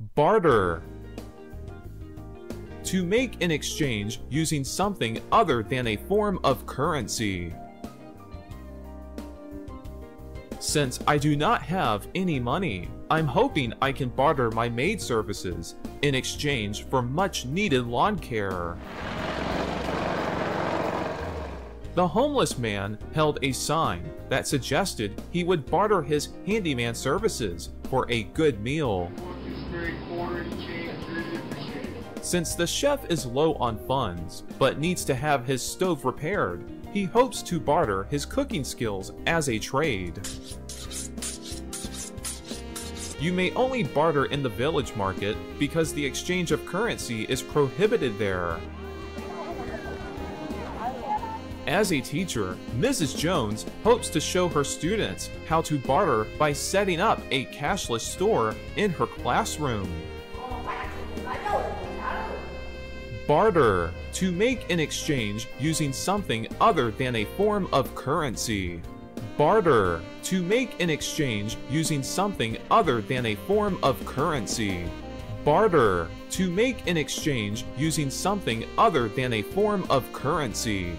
Barter. To make an exchange using something other than a form of currency. Since I do not have any money, I'm hoping I can barter my maid services in exchange for much needed lawn care. The homeless man held a sign that suggested he would barter his handyman services for a good meal. Since the chef is low on funds, but needs to have his stove repaired, he hopes to barter his cooking skills as a trade. You may only barter in the village market because the exchange of currency is prohibited there. As a teacher, Mrs. Jones hopes to show her students how to barter by setting up a cashless store in her classroom. Barter, to make an exchange using something other than a form of currency. Barter, to make an exchange using something other than a form of currency. Barter, to make an exchange using something other than a form of currency.